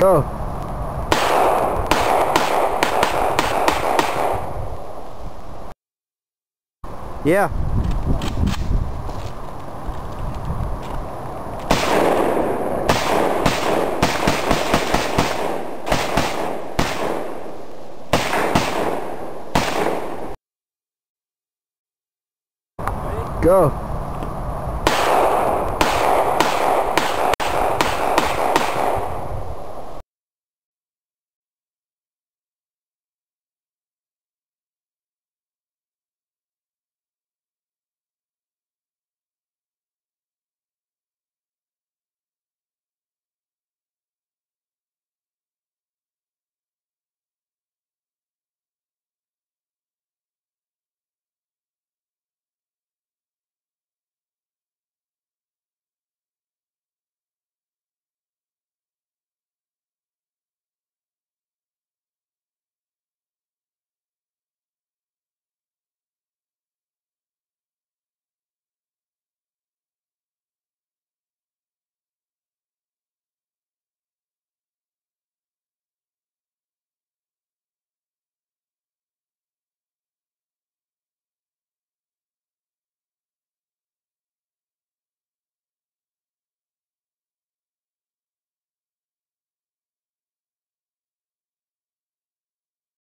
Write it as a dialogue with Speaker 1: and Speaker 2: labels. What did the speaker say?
Speaker 1: Go. Yeah. Go.